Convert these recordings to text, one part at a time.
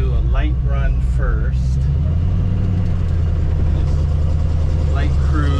do a light run first. Light cruise.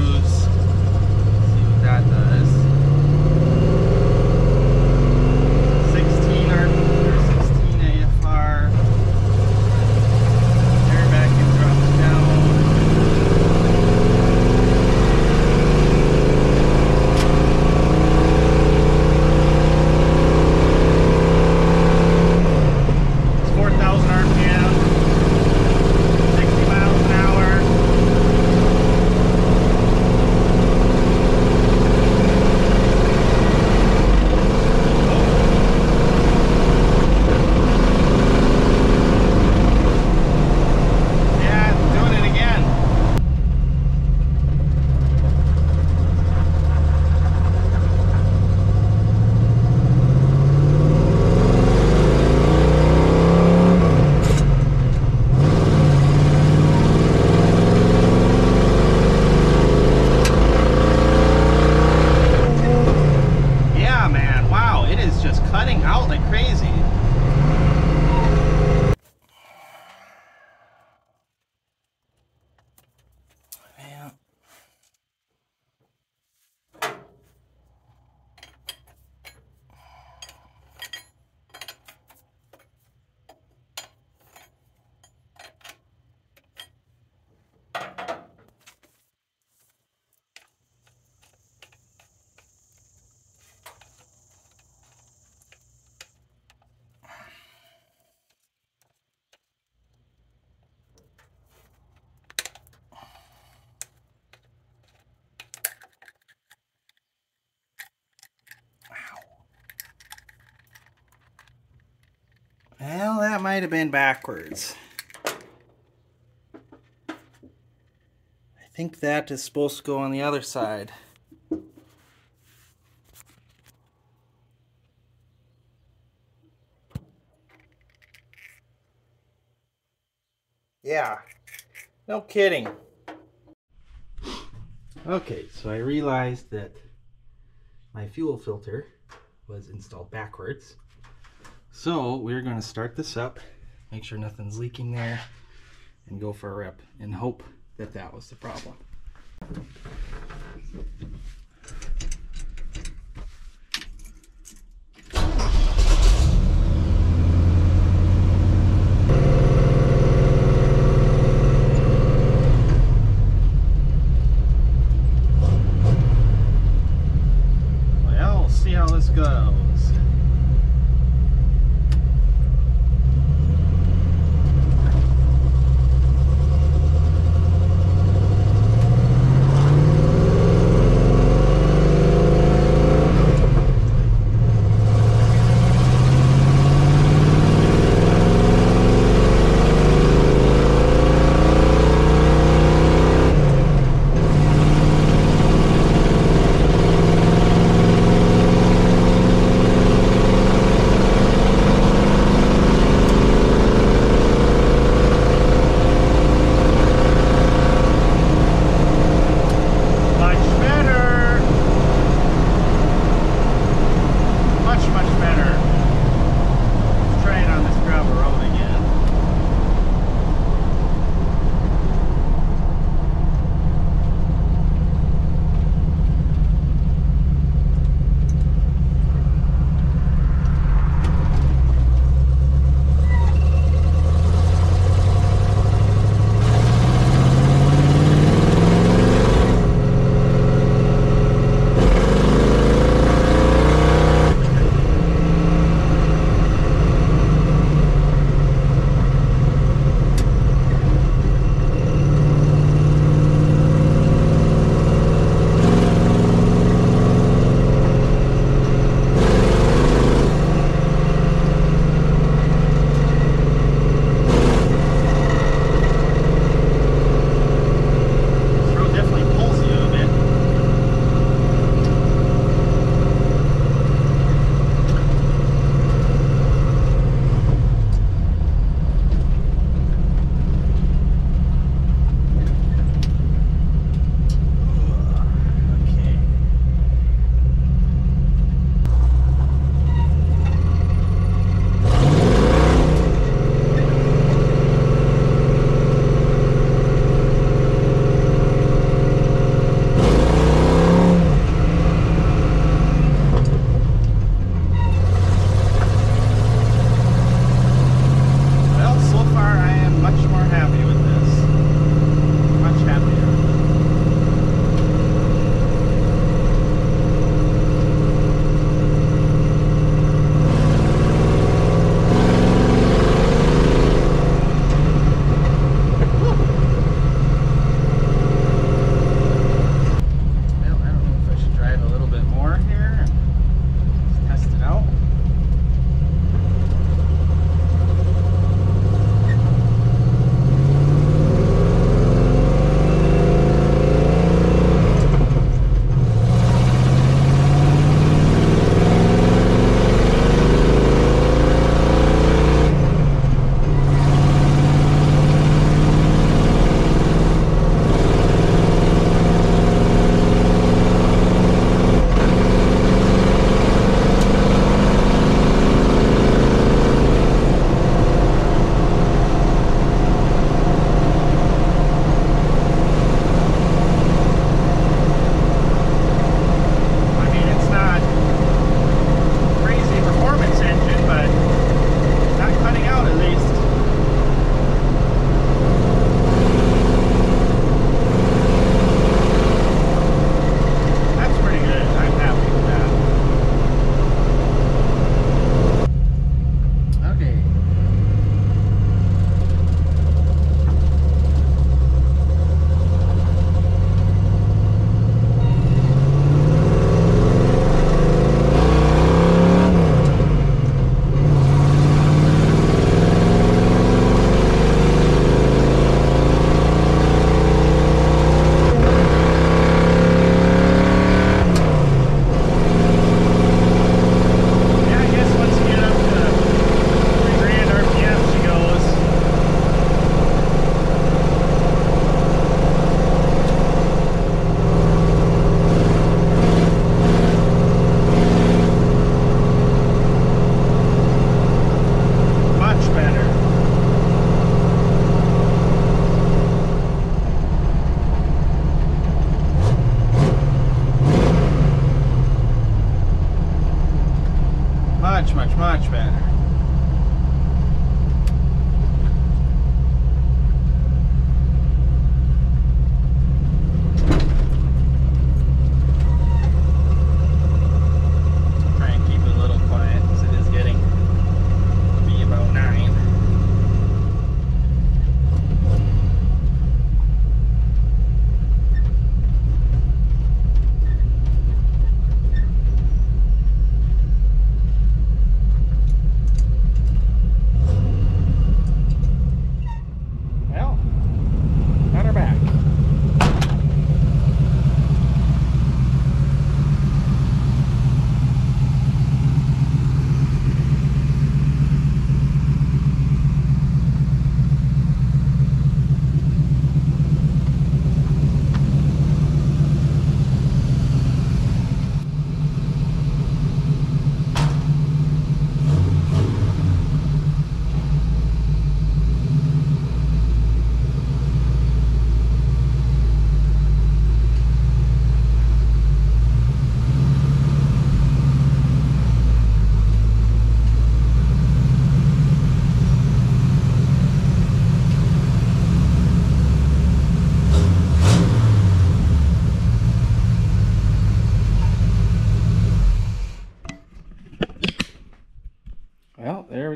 That might have been backwards. I think that is supposed to go on the other side. Yeah, no kidding. Okay, so I realized that my fuel filter was installed backwards. So we're going to start this up, make sure nothing's leaking there, and go for a rip and hope that that was the problem.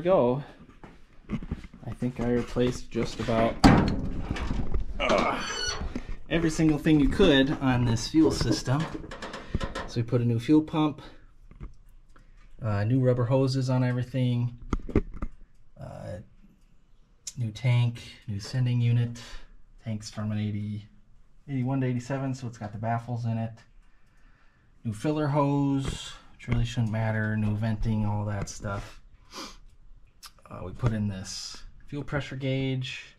So, I think I replaced just about uh, every single thing you could on this fuel system. So we put a new fuel pump, uh, new rubber hoses on everything, uh, new tank, new sending unit. Tank's from an 80, 81 to 87, so it's got the baffles in it. New filler hose, which really shouldn't matter, new venting, all that stuff. Uh, we put in this fuel pressure gauge,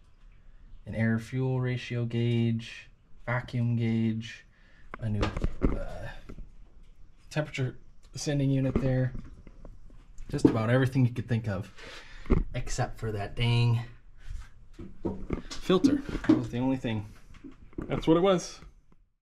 an air fuel ratio gauge, vacuum gauge, a new uh, temperature sending unit there. Just about everything you could think of, except for that dang filter. That was the only thing. That's what it was.